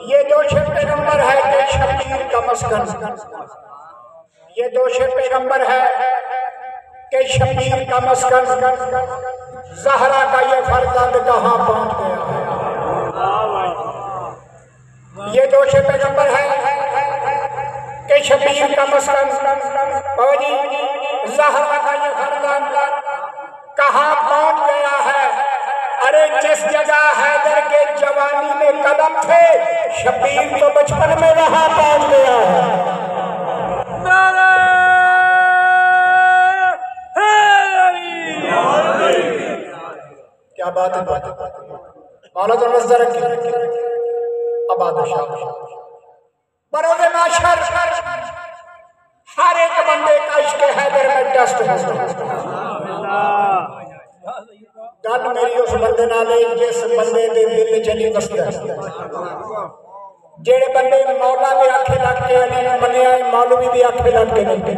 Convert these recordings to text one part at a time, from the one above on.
ये दोष पैगंबर है कि शबीर का मस्कन। ये दोष पैगंबर है कि शबीर का मस्कन। जहरा का ये फर्जंद कहाँ पहुँच गया है? ये दोष पैगंबर है कि शबीर का मस्कन। फौजी जहरा का ये फर्जंद कहाँ पहुँच गया है? अरे जिस जगह के जवानी में कदम थे, शबीर तो बचपन में वहाँ पहुँच गया। है क्या बात है, बात मौला तो नज़र रखी। अब आदशाह माशर। हर एक बंदे का इश्क हैदर में टेस्ट है। ਗੱਲ ਮੇਰੀ ਉਸ ਬੰਦੇ ਨਾਲ ਹੈ ਜਿਸ ਬੰਦੇ ਦੇ ਦਿਲ 'ਚ ਨਹੀਂ ਵਸਦਾ ਜਿਹੜੇ ਬੰਦੇ ਮੌਲਾ ਦੇ ਆਖੇ ਲੱਗ ਕੇ ਅਲੀ ਨੂੰ ਮੰਨਿਆ ਹੈ ਮੌਲਵੀ ਦੇ ਆਖੇ ਲੱਗ ਕੇ ਨਹੀਂ ਸ਼ਾਹ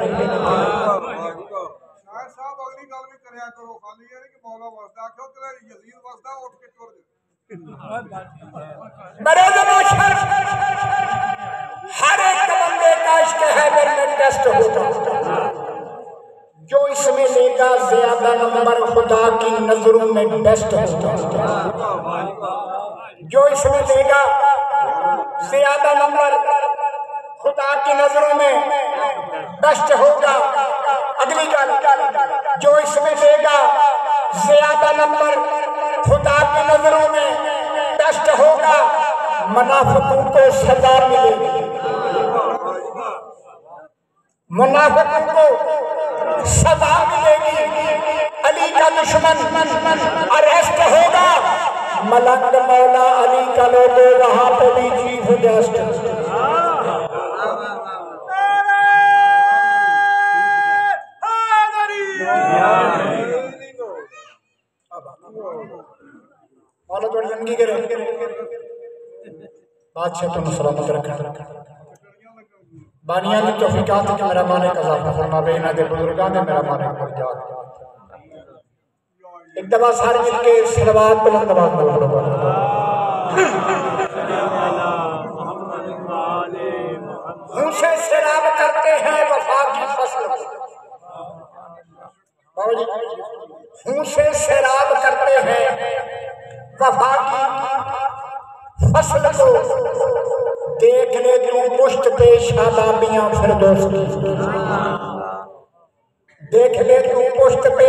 ਸਾਹਿਬ ਅਗਲੀ ਗੱਲ ਵੀ ਕਰਿਆ ਕਰੋ ਖਾਲੀ ਇਹ ਕਿ ਮੌਲਾ ਵਸਦਾ ਆਖੋ ਤੇਰਾ ਯਜ਼ੀਦ ਵਸਦਾ ਉੱਠ ਕੇ ਤੁਰ ਜਾ ਮੇਰੇ ਜ਼ਮਾਨ ਹਰ ਇੱਕ ਬੰਦੇ ਦਾ ਇਸ਼ਕ ਹੈ ਮੇਰੇ ਟੈਸਟ नंबर खुदा की नज़रों में बेस्ट होगा जो इसमें देगा, ज़्यादा नंबर खुदा की नज़रों में बेस्ट होगा अगली गल, जो इसमें देगा, ज़्यादा नंबर खुदा की नज़रों में बेस्ट होगा मुनाफिकों को सजा मिलेगी। मुनाफिकों को दुश्मन अरेस्ट होगा। मलंग मौला अली का लोगो वहाँ पे भी चीफ के बादशाह तुम सलामत रखा। बानिया की तौफीकात कि मेरा माने कजा फरमावे इन्हां दे बुजुर्गां दे, मेरा माने पर जा एक दफ़ा सारे मिलके सलवात बुलंद आवाज़ में पढ़ो मुँह से शराब करते हैं वफा की फ़सल जी शराब करते हैं वफा की फ़सल को। देख ले तू पुष्ट पे शादाबियाँ फिर दोस्ती देख ले तू पुष्ट पे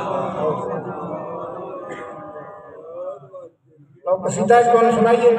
कसीदा कौन सुनाइए।